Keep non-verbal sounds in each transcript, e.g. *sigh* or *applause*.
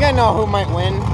think I know who might win.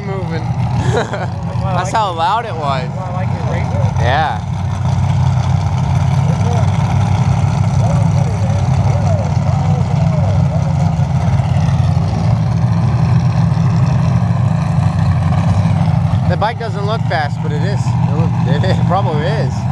body moving. *laughs* That's how loud it was. Yeah. The bike doesn't look fast, but it is. It, it probably is.